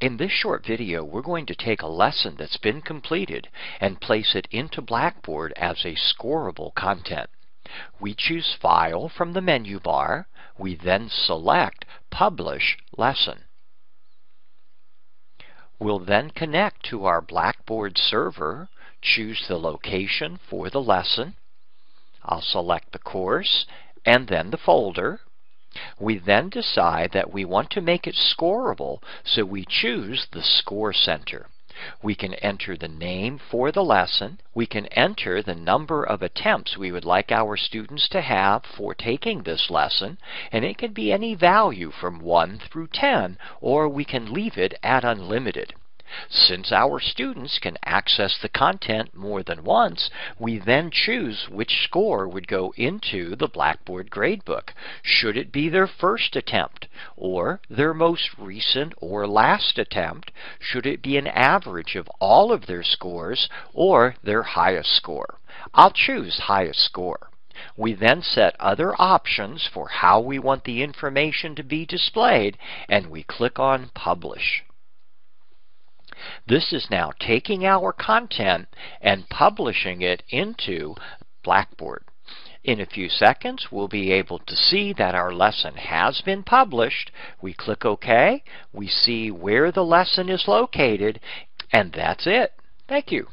In this short video, we're going to take a lesson that's been completed and place it into Blackboard as a scoreable content. We choose File from the menu bar. We then select Publish Lesson. We'll then connect to our Blackboard server, choose the location for the lesson. I'll select the course and then the folder. We then decide that we want to make it scoreable, so we choose the Score Center. We can enter the name for the lesson. We can enter the number of attempts we would like our students to have for taking this lesson, and it can be any value from 1 through 10, or we can leave it at unlimited. Since our students can access the content more than once, we then choose which score would go into the Blackboard gradebook. Should it be their first attempt, or their most recent or last attempt? Should it be an average of all of their scores, or their highest score? I'll choose highest score. We then set other options for how we want the information to be displayed, and we click on Publish. This is now taking our content and publishing it into Blackboard. In a few seconds, we'll be able to see that our lesson has been published. We click OK. We see where the lesson is located, and that's it. Thank you.